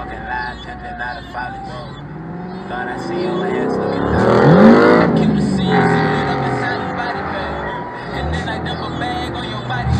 walking live, jumping out of follies. Thought I see your ass looking down. Keep the scenes, sit up inside your body bag. And then I dump a bag on your body.